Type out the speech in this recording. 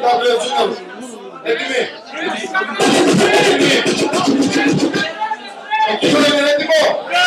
Gabriel Júnior. Edmi. Edmi. Equipo de Atlético. Final